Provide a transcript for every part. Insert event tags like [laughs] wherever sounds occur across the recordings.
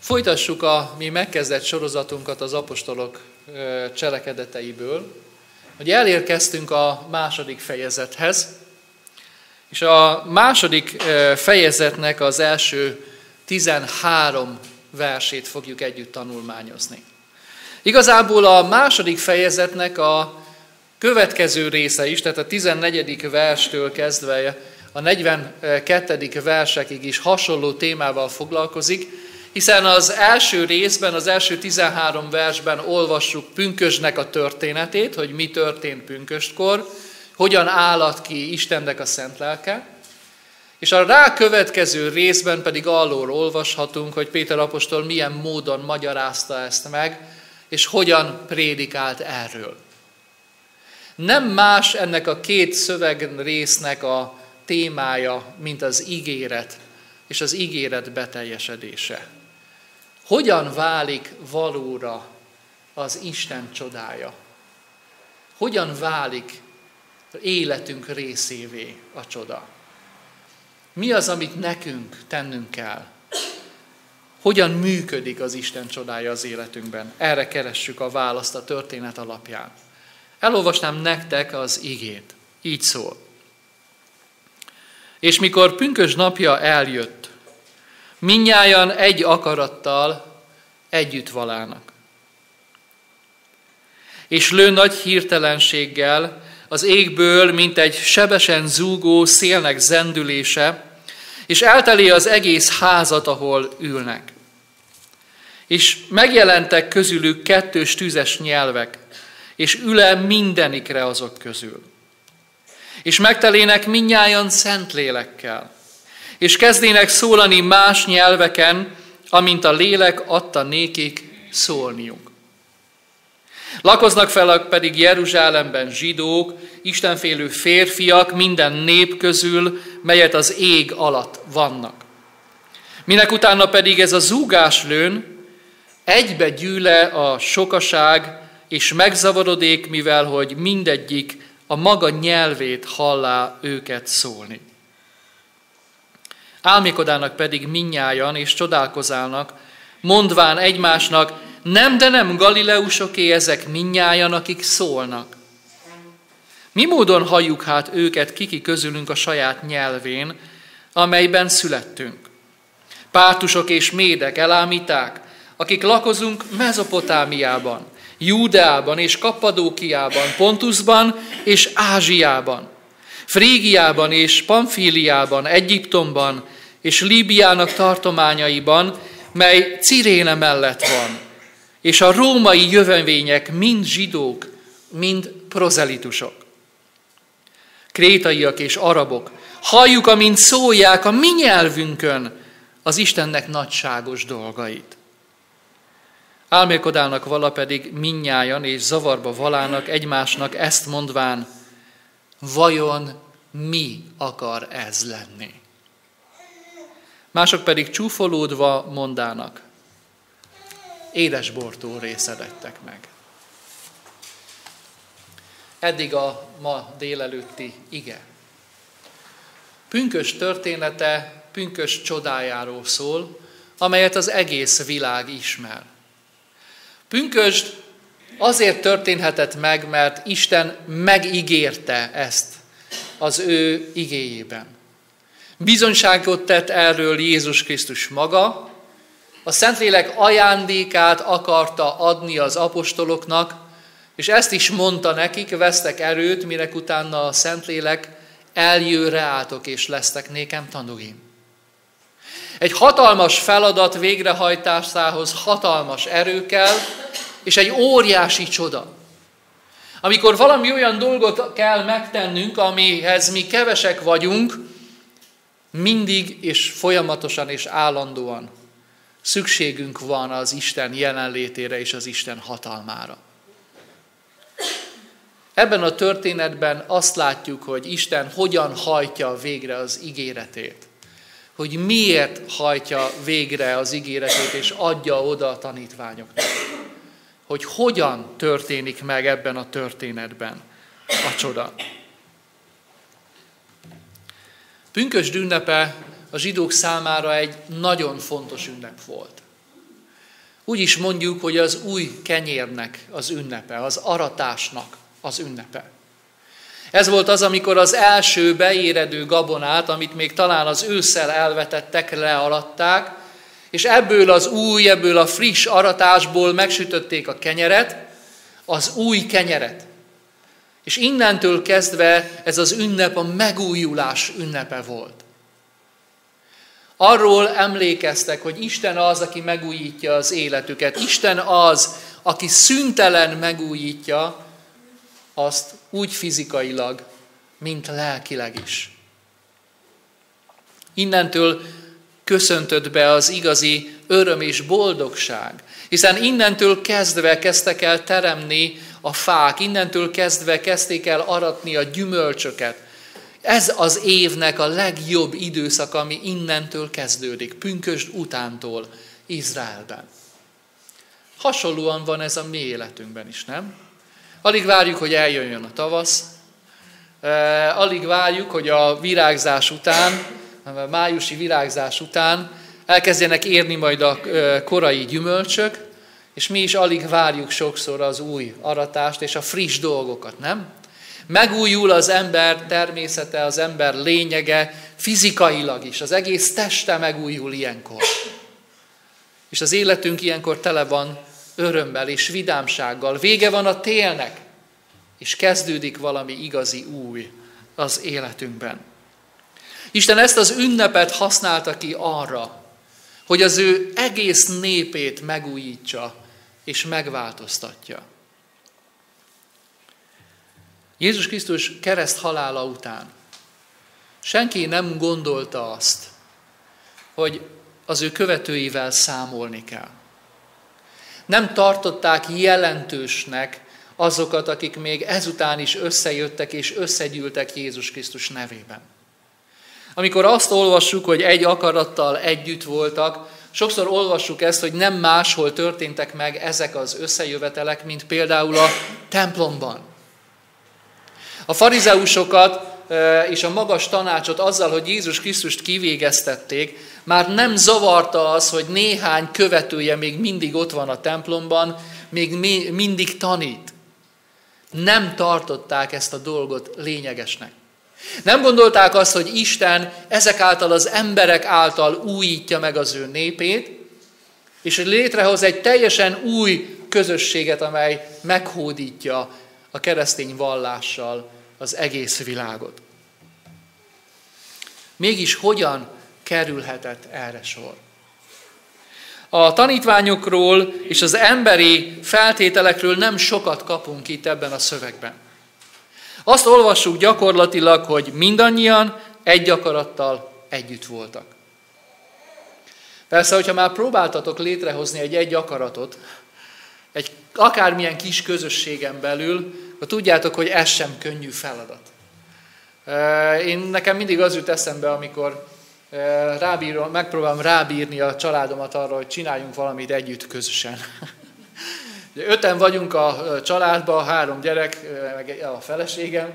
Folytassuk a mi megkezdett sorozatunkat az apostolok cselekedeteiből, hogy elérkeztünk a második fejezethez, és a második fejezetnek az első 13 versét fogjuk együtt tanulmányozni. Igazából a második fejezetnek a következő része is, tehát a 14. verstől kezdve a 42. versekig is hasonló témával foglalkozik, hiszen az első részben, az első 13 versben olvassuk Pünkösnek a történetét, hogy mi történt pünköstkor, hogyan állat ki Istennek a szent lelke, és a rákövetkező részben pedig arról olvashatunk, hogy Péter apostol milyen módon magyarázta ezt meg, és hogyan prédikált erről. Nem más ennek a két szöveg résznek a témája, mint az ígéret, és az ígéret beteljesedése. Hogyan válik valóra az Isten csodája? Hogyan válik életünk részévé a csoda? Mi az, amit nekünk tennünk kell? Hogyan működik az Isten csodája az életünkben? Erre keressük a választ a történet alapján. Elolvasnám nektek az igét. Így szól. És mikor pünkös napja eljött, minnyájan egy akarattal együtt valának. És lő nagy hirtelenséggel az égből, mint egy sebesen zúgó szélnek zendülése, és elteli az egész házat, ahol ülnek. És megjelentek közülük kettős tüzes nyelvek, és üle mindenikre azok közül. És megtelének minnyájan szent lélekkel, és kezdének szólani más nyelveken, amint a lélek adta nékik szólniuk. Lakoznak fel pedig Jeruzsálemben zsidók, istenfélő férfiak minden nép közül, melyet az ég alatt vannak. Minek utána pedig ez a zúgás lőn, egybe gyűle a sokaság, és megzavarodék, mivel hogy mindegyik a maga nyelvét hallá őket szólni. Álmékodának pedig minnyájan és csodálkozálnak, mondván egymásnak, nem, de nem Galileusoké ezek minnyájan, akik szólnak. Mi módon halljuk hát őket kiki közülünk a saját nyelvén, amelyben születtünk? Pártusok és médek, elámíták, akik lakozunk Mezopotámiában, Júdeában és Kappadókiában, Pontusban és Ázsiában, Frígiában és Pamfíliában, Egyiptomban és Líbiának tartományaiban, mely Ciréne mellett van, és a római jövevények mind zsidók, mind prozelitusok. Krétaiak és arabok, halljuk, amint szólják a mi nyelvünkön az Istennek nagyságos dolgait. Álmélkodálnak vala pedig minnyájan és zavarba valának egymásnak ezt mondván, vajon mi akar ez lenni? Mások pedig csúfolódva mondának, édesbortól részedettek meg. Eddig a ma délelőtti ige. Pünkös története pünkös csodájáról szól, amelyet az egész világ ismer. Pünkösd azért történhetett meg, mert Isten megígérte ezt az ő igéjében. Bizonyságot tett erről Jézus Krisztus maga, a Szentlélek ajándékát akarta adni az apostoloknak, és ezt is mondta nekik, vesztek erőt, mire utána a Szentlélek eljő reátok, és lesztek nékem tanúim. Egy hatalmas feladat végrehajtásához hatalmas erő kell, és egy óriási csoda. Amikor valami olyan dolgot kell megtennünk, amihez mi kevesek vagyunk, mindig és folyamatosan és állandóan szükségünk van az Isten jelenlétére és az Isten hatalmára. Ebben a történetben azt látjuk, hogy Isten hogyan hajtja végre az ígéretét. Hogy miért hajtja végre az ígéretét és adja oda a tanítványoknak hogy hogyan történik meg ebben a történetben a csoda. Pünkös ünnepe a zsidók számára egy nagyon fontos ünnep volt. Úgy is mondjuk, hogy az új kenyérnek az ünnepe, az aratásnak az ünnepe. Ez volt az, amikor az első beéredő gabonát, amit még talán az ősszel elvetettek, lealatták, és ebből az új, ebből a friss aratásból megsütötték a kenyeret, az új kenyeret. És innentől kezdve ez az ünnep a megújulás ünnepe volt. Arról emlékeztek, hogy Isten az, aki megújítja az életüket. Isten az, aki szüntelen megújítja azt úgy fizikailag, mint lelkileg is. Innentől köszöntött be az igazi öröm és boldogság, hiszen innentől kezdve kezdtek el teremni a fák, innentől kezdve kezdték el aratni a gyümölcsöket. Ez az évnek a legjobb időszak, ami innentől kezdődik, pünkösd utántól Izraelben. Hasonlóan van ez a mi életünkben is, nem? Alig várjuk, hogy eljöjjön a tavasz, alig várjuk, hogy a virágzás után, májusi virágzás után elkezdjenek érni majd a korai gyümölcsök, és mi is alig várjuk sokszor az új aratást és a friss dolgokat, nem? Megújul az ember természete, az ember lényege fizikailag is, az egész teste megújul ilyenkor. És az életünk ilyenkor tele van örömmel és vidámsággal. Vége van a télnek, és kezdődik valami igazi új az életünkben. Isten ezt az ünnepet használta ki arra, hogy az ő egész népét megújítsa és megváltoztatja. Jézus Krisztus kereszt halála után senki nem gondolta azt, hogy az ő követőivel számolni kell. Nem tartották jelentősnek azokat, akik még ezután is összejöttek és összegyűltek Jézus Krisztus nevében. Amikor azt olvassuk, hogy egy akarattal együtt voltak, sokszor olvassuk ezt, hogy nem máshol történtek meg ezek az összejövetelek, mint például a templomban. A farizeusokat és a magas tanácsot azzal, hogy Jézus Krisztust kivégeztették, már nem zavarta az, hogy néhány követője még mindig ott van a templomban, még mindig tanít. Nem tartották ezt a dolgot lényegesnek. Nem gondolták azt, hogy Isten ezek által az emberek által újítja meg az ő népét, és hogy létrehoz egy teljesen új közösséget, amely meghódítja a keresztény vallással az egész világot. Mégis hogyan kerülhetett erre sor? A tanítványokról és az emberi feltételekről nem sokat kapunk itt ebben a szövegben. Azt olvassuk gyakorlatilag, hogy mindannyian egy akarattal együtt voltak. Persze, hogyha már próbáltatok létrehozni egy egy akaratot, egy akármilyen kis közösségen belül, akkor tudjátok, hogy ez sem könnyű feladat. Én nekem mindig az jut eszembe, amikor rábírom, megpróbálom rábírni a családomat arra, hogy csináljunk valamit együtt közösen. [laughs] Öten vagyunk a családban, három gyerek, meg a feleségem.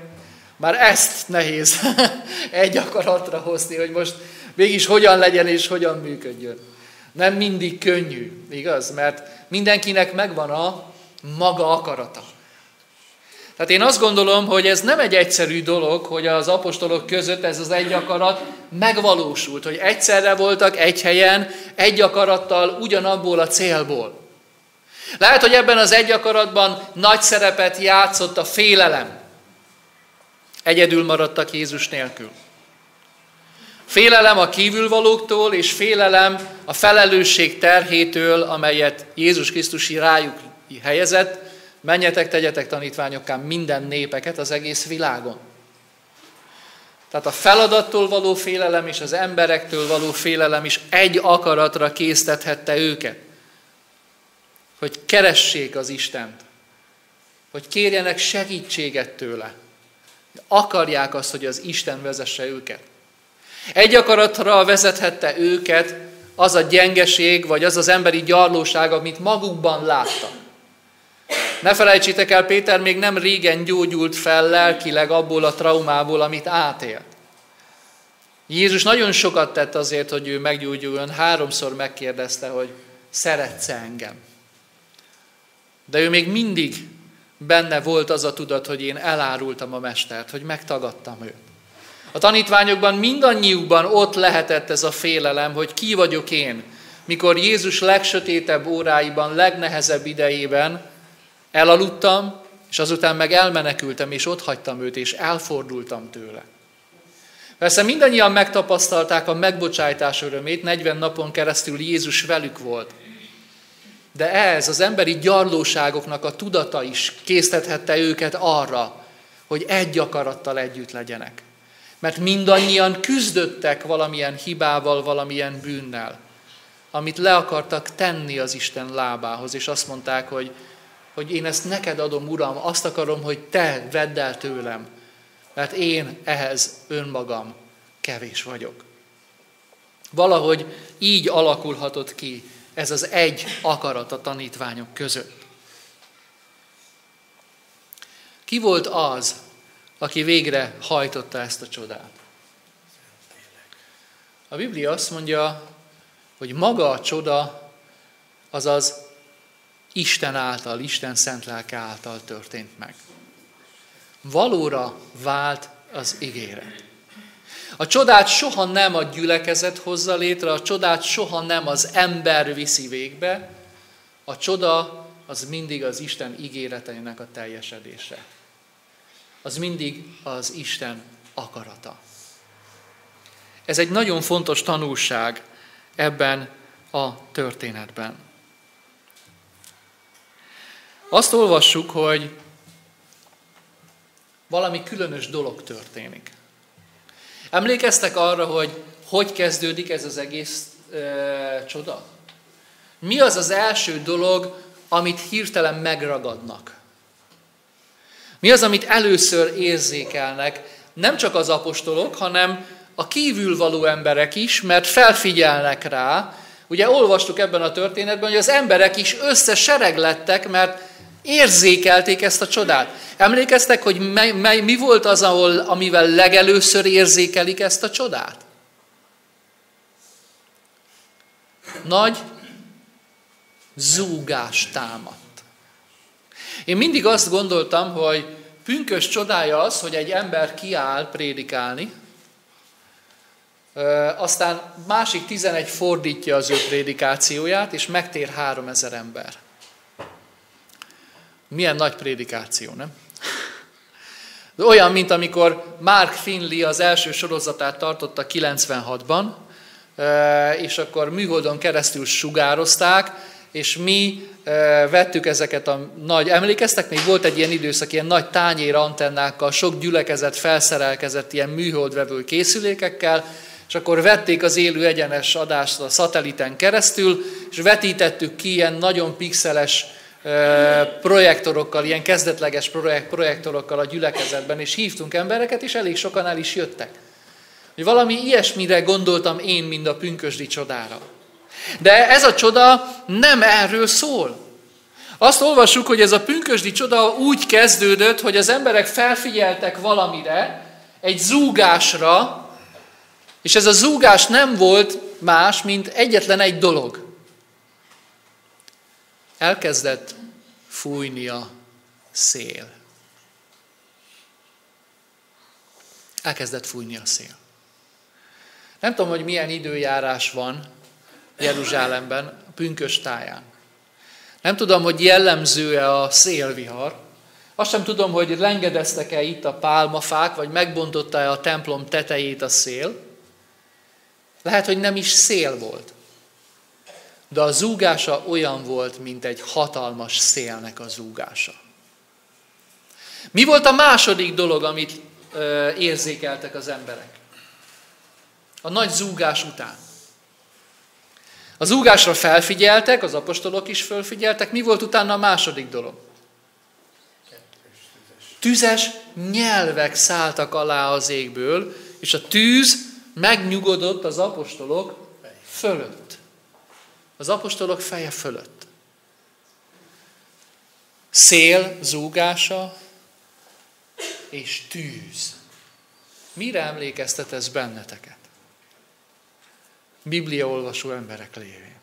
Már ezt nehéz [laughs] egy akaratra hozni, hogy most mégis hogyan legyen és hogyan működjön. Nem mindig könnyű, igaz? Mert mindenkinek megvan a maga akarata. Tehát én azt gondolom, hogy ez nem egy egyszerű dolog, hogy az apostolok között ez az egy akarat megvalósult, hogy egyszerre voltak egy helyen, egy akarattal, ugyanabból a célból. Lehet, hogy ebben az egy akaratban nagy szerepet játszott a félelem. Egyedül maradtak Jézus nélkül. Félelem a kívülvalóktól, és félelem a felelősség terhétől, amelyet Jézus Krisztus rájuk helyezett, menjetek, tegyetek tanítványokká minden népeket az egész világon. Tehát a feladattól való félelem és az emberektől való félelem is egy akaratra késztethette őket. Hogy keressék az Istent. Hogy kérjenek segítséget tőle. Akarják azt, hogy az Isten vezesse őket. Egy akaratra vezethette őket az a gyengeség, vagy az az emberi gyarlóság, amit magukban láttak. Ne felejtsétek el, Péter még nem régen gyógyult fel lelkileg abból a traumából, amit átélt. Jézus nagyon sokat tett azért, hogy ő meggyógyuljon. Háromszor megkérdezte, hogy szeretsz engem. De ő még mindig benne volt az a tudat, hogy én elárultam a mestert, hogy megtagadtam őt. A tanítványokban mindannyiukban ott lehetett ez a félelem, hogy ki vagyok én, mikor Jézus legsötétebb óráiban, legnehezebb idejében elaludtam, és azután meg elmenekültem, és ott hagytam őt, és elfordultam tőle. Persze mindannyian megtapasztalták a megbocsájtás örömét, 40 napon keresztül Jézus velük volt. De ez az emberi gyarlóságoknak a tudata is késztethette őket arra, hogy egy akarattal együtt legyenek. Mert mindannyian küzdöttek valamilyen hibával, valamilyen bűnnel, amit le akartak tenni az Isten lábához, és azt mondták, hogy, hogy én ezt neked adom, Uram, azt akarom, hogy te vedd el tőlem, mert én ehhez önmagam kevés vagyok. Valahogy így alakulhatott ki ez az egy akarat a tanítványok között. Ki volt az, aki végre hajtotta ezt a csodát? A Biblia azt mondja, hogy maga a csoda, azaz Isten által, Isten szent lelke által történt meg. Valóra vált az ígéret. A csodát soha nem a gyülekezet hozza létre, a csodát soha nem az ember viszi végbe, a csoda az mindig az Isten ígéreteinek a teljesedése. Az mindig az Isten akarata. Ez egy nagyon fontos tanulság ebben a történetben. Azt olvassuk, hogy valami különös dolog történik. Emlékeztek arra, hogy hogy kezdődik ez az egész e, csoda? Mi az az első dolog, amit hirtelen megragadnak? Mi az, amit először érzékelnek, nem csak az apostolok, hanem a kívülvaló emberek is, mert felfigyelnek rá. Ugye olvastuk ebben a történetben, hogy az emberek is összesereglettek, mert érzékelték ezt a csodát. Emlékeztek, hogy mely, mely, mi volt az, ahol, amivel legelőször érzékelik ezt a csodát? Nagy zúgás támadt. Én mindig azt gondoltam, hogy pünkös csodája az, hogy egy ember kiáll prédikálni, aztán másik 11 fordítja az ő prédikációját, és megtér 3000 ember. Milyen nagy prédikáció, nem? Olyan, mint amikor Mark Finley az első sorozatát tartotta 96-ban, és akkor műholdon keresztül sugározták, és mi vettük ezeket a nagy, emlékeztek, még volt egy ilyen időszak, ilyen nagy tányér antennákkal, sok gyülekezet felszerelkezett ilyen műholdvevő készülékekkel, és akkor vették az élő egyenes adást a szatelliten keresztül, és vetítettük ki ilyen nagyon pixeles projektorokkal, ilyen kezdetleges projekt, projektorokkal a gyülekezetben, és hívtunk embereket, és elég sokan el is jöttek. Hogy valami ilyesmire gondoltam én, mind a pünkösdi csodára. De ez a csoda nem erről szól. Azt olvassuk, hogy ez a pünkösdi csoda úgy kezdődött, hogy az emberek felfigyeltek valamire, egy zúgásra, és ez a zúgás nem volt más, mint egyetlen egy dolog. Elkezdett fújni a szél. Elkezdett fújni a szél. Nem tudom, hogy milyen időjárás van Jeruzsálemben, a pünkös táján. Nem tudom, hogy jellemző-e a szélvihar. Azt sem tudom, hogy lengedeztek-e itt a pálmafák, vagy megbontotta-e a templom tetejét a szél. Lehet, hogy nem is szél volt de a zúgása olyan volt, mint egy hatalmas szélnek a zúgása. Mi volt a második dolog, amit ö, érzékeltek az emberek? A nagy zúgás után. A zúgásra felfigyeltek, az apostolok is felfigyeltek. Mi volt utána a második dolog? Tüzes nyelvek szálltak alá az égből, és a tűz megnyugodott az apostolok fölött az apostolok feje fölött. Szél zúgása és tűz. Mire emlékeztet ez benneteket? Biblia olvasó emberek lévén.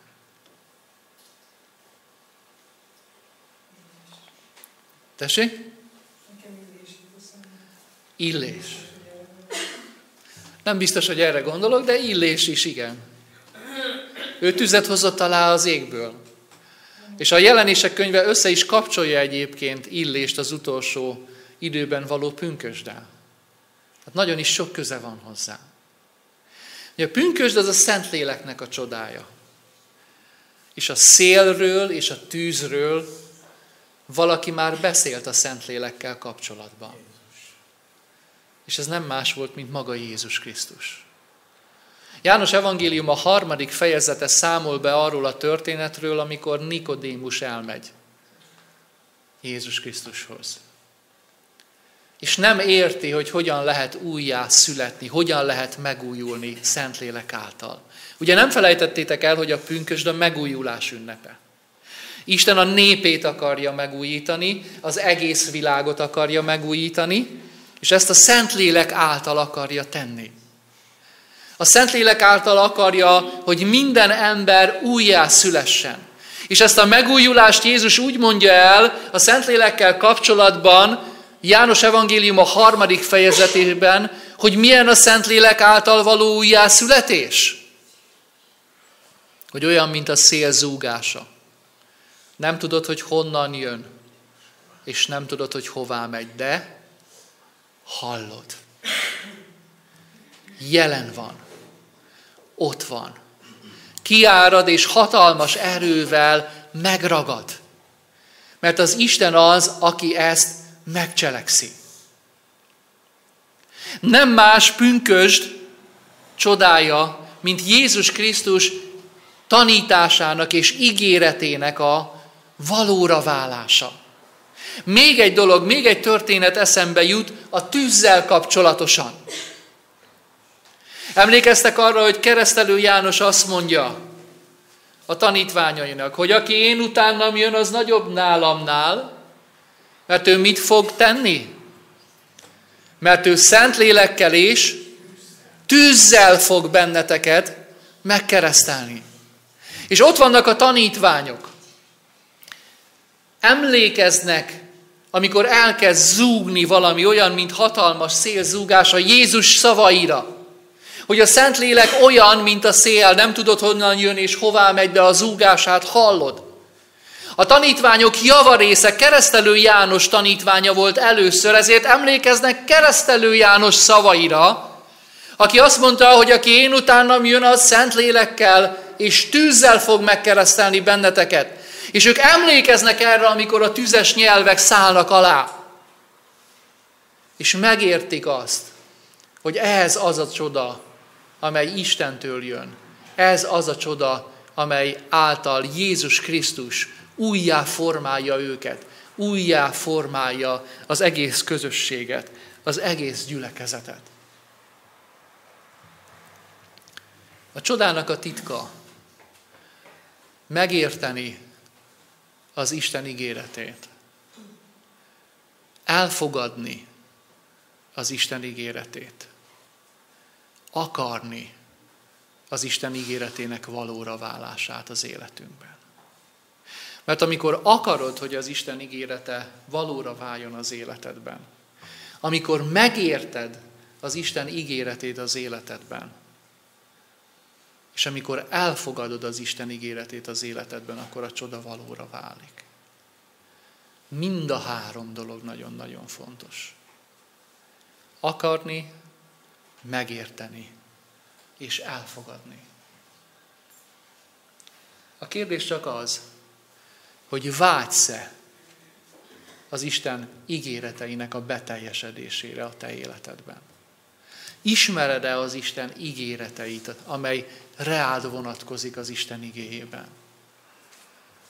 Tessék? Illés. Nem biztos, hogy erre gondolok, de illés is igen. Ő tüzet hozott alá az égből. És a jelenések könyve össze is kapcsolja egyébként illést az utolsó időben való pünkösdel. Hát nagyon is sok köze van hozzá. A pünkösd az a Szentléleknek a csodája. És a szélről és a tűzről valaki már beszélt a Szentlélekkel kapcsolatban. És ez nem más volt, mint maga Jézus Krisztus. János evangélium a harmadik fejezete számol be arról a történetről, amikor Nikodémus elmegy Jézus Krisztushoz. És nem érti, hogy hogyan lehet újjá születni, hogyan lehet megújulni Szentlélek által. Ugye nem felejtettétek el, hogy a pünkösd a megújulás ünnepe. Isten a népét akarja megújítani, az egész világot akarja megújítani, és ezt a Szentlélek által akarja tenni. A Szentlélek által akarja, hogy minden ember újjá szülessen. És ezt a megújulást Jézus úgy mondja el a Szentlélekkel kapcsolatban, János evangélium a harmadik fejezetében, hogy milyen a Szentlélek által való újjászületés. Hogy olyan, mint a szél zúgása. Nem tudod, hogy honnan jön, és nem tudod, hogy hová megy, de hallod. Jelen van. Ott van. Kiárad és hatalmas erővel megragad. Mert az Isten az, aki ezt megcselekszi. Nem más pünkösd csodája, mint Jézus Krisztus tanításának és ígéretének a valóra válása. Még egy dolog, még egy történet eszembe jut a tűzzel kapcsolatosan. Emlékeztek arra, hogy keresztelő János azt mondja a tanítványainak, hogy aki én utánam jön, az nagyobb nálamnál, mert ő mit fog tenni? Mert ő szent lélekkel és tűzzel fog benneteket megkeresztelni. És ott vannak a tanítványok. Emlékeznek, amikor elkezd zúgni valami olyan, mint hatalmas szélzúgás a Jézus szavaira. Hogy a Szentlélek olyan, mint a szél, nem tudod honnan jön és hová megy, de a zúgását hallod. A tanítványok javarésze keresztelő János tanítványa volt először, ezért emlékeznek keresztelő János szavaira, aki azt mondta, hogy aki én utánam jön, az szent lélekkel és tűzzel fog megkeresztelni benneteket. És ők emlékeznek erre, amikor a tüzes nyelvek szállnak alá. És megértik azt, hogy ez az a csoda, amely Istentől jön. Ez az a csoda, amely által Jézus Krisztus újjá formálja őket, újjá formálja az egész közösséget, az egész gyülekezetet. A csodának a titka megérteni az Isten ígéretét. Elfogadni az Isten ígéretét. Akarni az Isten ígéretének valóra válását az életünkben. Mert amikor akarod, hogy az Isten ígérete valóra váljon az életedben, amikor megérted az Isten ígéretét az életedben, és amikor elfogadod az Isten ígéretét az életedben, akkor a csoda valóra válik. Mind a három dolog nagyon-nagyon fontos. Akarni, megérteni és elfogadni. A kérdés csak az, hogy vágysz-e az Isten ígéreteinek a beteljesedésére a te életedben. Ismered-e az Isten ígéreteit, amely reád vonatkozik az Isten igéjében?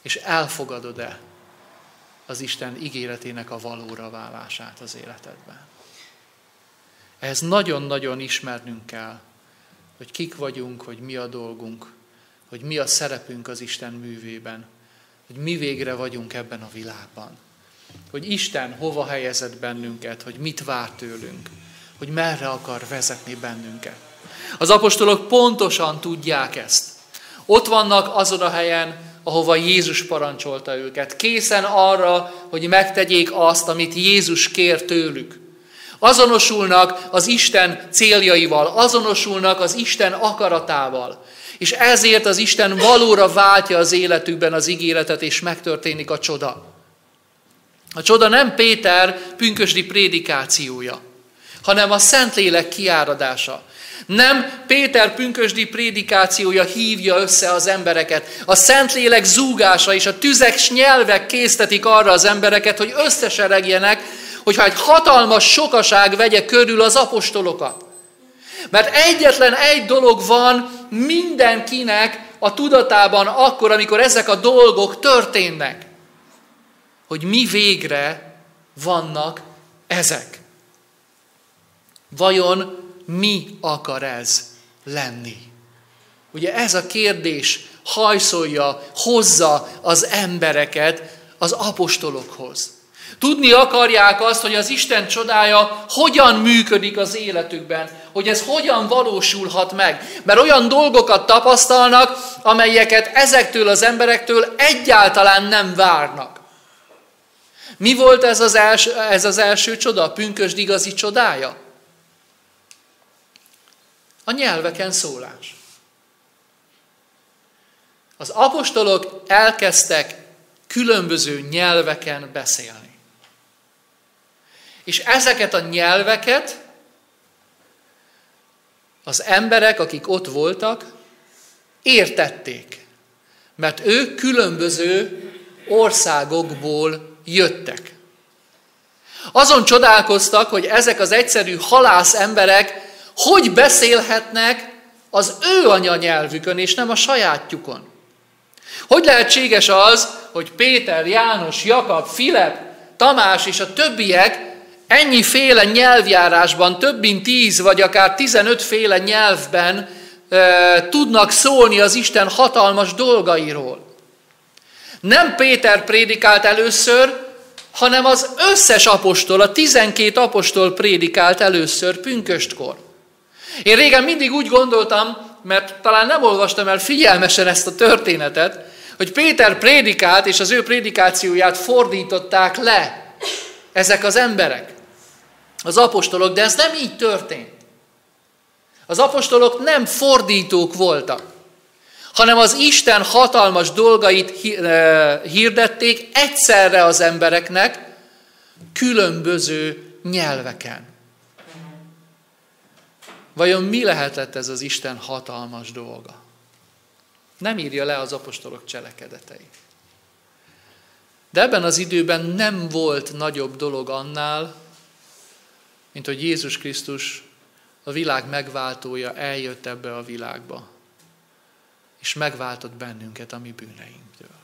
És elfogadod-e az Isten ígéretének a valóra válását az életedben? Ehhez nagyon-nagyon ismernünk kell, hogy kik vagyunk, hogy mi a dolgunk, hogy mi a szerepünk az Isten művében, hogy mi végre vagyunk ebben a világban. Hogy Isten hova helyezett bennünket, hogy mit vár tőlünk, hogy merre akar vezetni bennünket. Az apostolok pontosan tudják ezt. Ott vannak azon a helyen, ahova Jézus parancsolta őket. Készen arra, hogy megtegyék azt, amit Jézus kér tőlük. Azonosulnak az Isten céljaival, azonosulnak az Isten akaratával. És ezért az Isten valóra váltja az életükben az ígéretet, és megtörténik a csoda. A csoda nem Péter pünkösdi prédikációja, hanem a Szentlélek kiáradása. Nem Péter pünkösdi prédikációja hívja össze az embereket. A Szentlélek zúgása és a tüzek nyelvek késztetik arra az embereket, hogy összeseregjenek, hogyha egy hatalmas sokaság vegye körül az apostolokat. Mert egyetlen egy dolog van mindenkinek a tudatában akkor, amikor ezek a dolgok történnek. Hogy mi végre vannak ezek. Vajon mi akar ez lenni? Ugye ez a kérdés hajszolja, hozza az embereket az apostolokhoz. Tudni akarják azt, hogy az Isten csodája hogyan működik az életükben, hogy ez hogyan valósulhat meg. Mert olyan dolgokat tapasztalnak, amelyeket ezektől az emberektől egyáltalán nem várnak. Mi volt ez az első, ez az első csoda, a pünkösd igazi csodája? A nyelveken szólás. Az apostolok elkezdtek különböző nyelveken beszélni. És ezeket a nyelveket az emberek, akik ott voltak, értették. Mert ők különböző országokból jöttek. Azon csodálkoztak, hogy ezek az egyszerű halász emberek hogy beszélhetnek az ő anyanyelvükön, és nem a sajátjukon. Hogy lehetséges az, hogy Péter, János, Jakab, Filip, Tamás és a többiek ennyi féle nyelvjárásban, több mint tíz vagy akár tizenöt féle nyelvben e, tudnak szólni az Isten hatalmas dolgairól. Nem Péter prédikált először, hanem az összes apostol, a tizenkét apostol prédikált először pünköstkor. Én régen mindig úgy gondoltam, mert talán nem olvastam el figyelmesen ezt a történetet, hogy Péter prédikált, és az ő prédikációját fordították le ezek az emberek, az apostolok, de ez nem így történt. Az apostolok nem fordítók voltak, hanem az Isten hatalmas dolgait eh, hirdették egyszerre az embereknek különböző nyelveken. Vajon mi lehetett ez az Isten hatalmas dolga? Nem írja le az apostolok cselekedetei. De ebben az időben nem volt nagyobb dolog annál, mint hogy Jézus Krisztus, a világ megváltója eljött ebbe a világba, és megváltott bennünket a mi bűneinktől.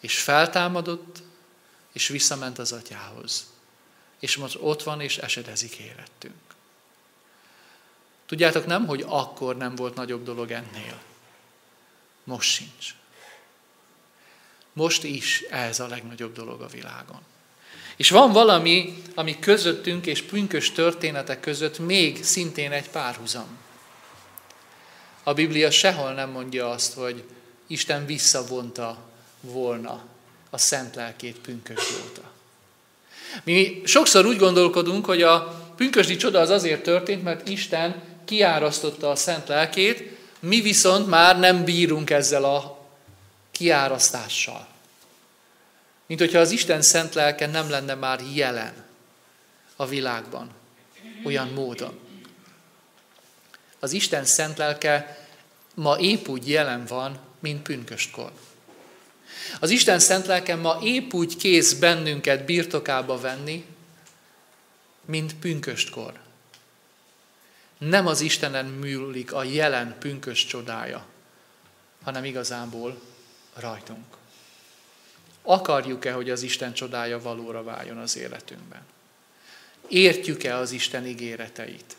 És feltámadott, és visszament az atyához. És most ott van, és esedezik életünk. Tudjátok nem, hogy akkor nem volt nagyobb dolog ennél. Most sincs. Most is ez a legnagyobb dolog a világon. És van valami, ami közöttünk és pünkös történetek között még szintén egy párhuzam. A Biblia sehol nem mondja azt, hogy Isten visszavonta volna a szent lelkét pünkös óta. Mi sokszor úgy gondolkodunk, hogy a pünkösdi csoda az azért történt, mert Isten kiárasztotta a szent lelkét, mi viszont már nem bírunk ezzel a kiárasztással. Mint hogyha az Isten szent lelke nem lenne már jelen a világban, olyan módon. Az Isten szent lelke ma épp úgy jelen van, mint pünköstkor. Az Isten szent lelke ma épp úgy kész bennünket birtokába venni, mint pünköstkor nem az Istenen műlik a jelen pünkös csodája, hanem igazából rajtunk. Akarjuk-e, hogy az Isten csodája valóra váljon az életünkben? Értjük-e az Isten ígéreteit?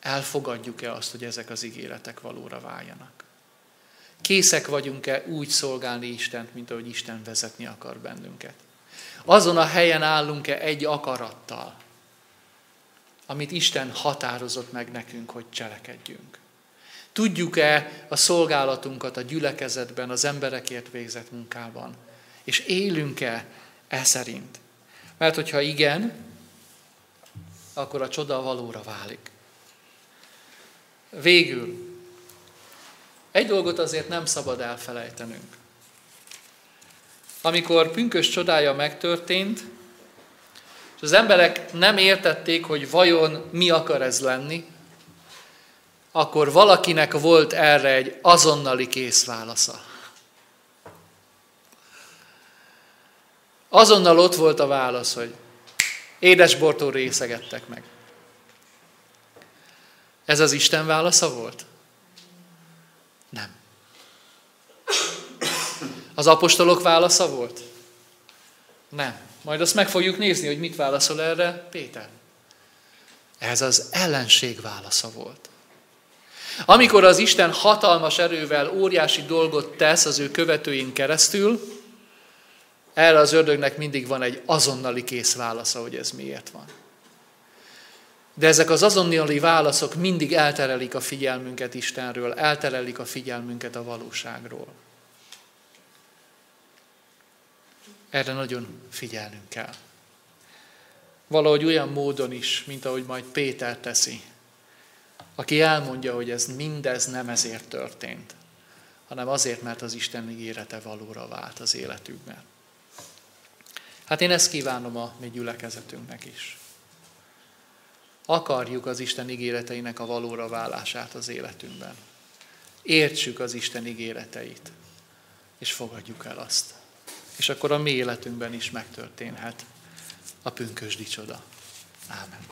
Elfogadjuk-e azt, hogy ezek az ígéretek valóra váljanak? Készek vagyunk-e úgy szolgálni Istent, mint ahogy Isten vezetni akar bennünket? Azon a helyen állunk-e egy akarattal, amit Isten határozott meg nekünk, hogy cselekedjünk. Tudjuk-e a szolgálatunkat a gyülekezetben, az emberekért végzett munkában? És élünk-e e szerint? Mert hogyha igen, akkor a csoda valóra válik. Végül, egy dolgot azért nem szabad elfelejtenünk. Amikor pünkös csodája megtörtént, és az emberek nem értették, hogy vajon mi akar ez lenni, akkor valakinek volt erre egy azonnali kész válasza. Azonnal ott volt a válasz, hogy édesbortól részegettek meg. Ez az Isten válasza volt? Nem. Az apostolok válasza volt? Nem. Majd azt meg fogjuk nézni, hogy mit válaszol erre Péter. Ez az ellenség válasza volt. Amikor az Isten hatalmas erővel óriási dolgot tesz az ő követőin keresztül, erre az ördögnek mindig van egy azonnali kész válasza, hogy ez miért van. De ezek az azonnali válaszok mindig elterelik a figyelmünket Istenről, elterelik a figyelmünket a valóságról. Erre nagyon figyelnünk kell. Valahogy olyan módon is, mint ahogy majd Péter teszi, aki elmondja, hogy ez mindez nem ezért történt, hanem azért, mert az Isten ígérete valóra vált az életükben. Hát én ezt kívánom a mi gyülekezetünknek is. Akarjuk az Isten ígéreteinek a valóra válását az életünkben. Értsük az Isten ígéreteit, és fogadjuk el azt. És akkor a mi életünkben is megtörténhet a pünkösdi csoda. Ámen.